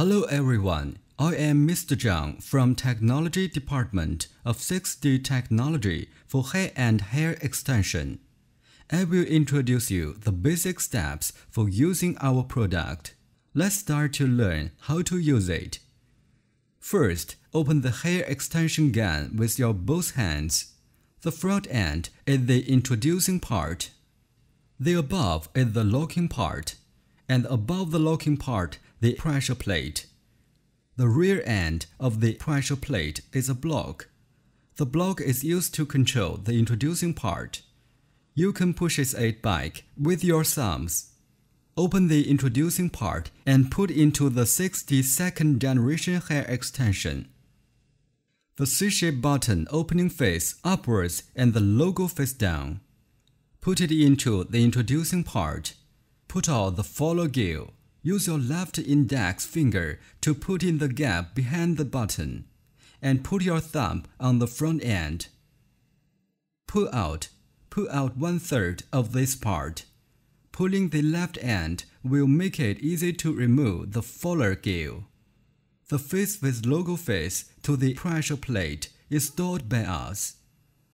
Hello everyone, I am Mr. Zhang from Technology Department of 6D Technology for Hair and Hair Extension. I will introduce you the basic steps for using our product. Let's start to learn how to use it. First, open the hair extension gun with your both hands. The front end is the introducing part. The above is the locking part, and above the locking part the pressure plate. The rear end of the pressure plate is a block. The block is used to control the introducing part. You can push it back with your thumbs. Open the introducing part and put into the 6D 2nd generation hair extension. The C-shape button opening face upwards and the logo face down. Put it into the introducing part. Put out the follow gear. Use your left index finger to put in the gap behind the button, and put your thumb on the front end. Pull out, pull out one third of this part. Pulling the left end will make it easy to remove the follower gear. The face with logo face to the pressure plate is stored by us.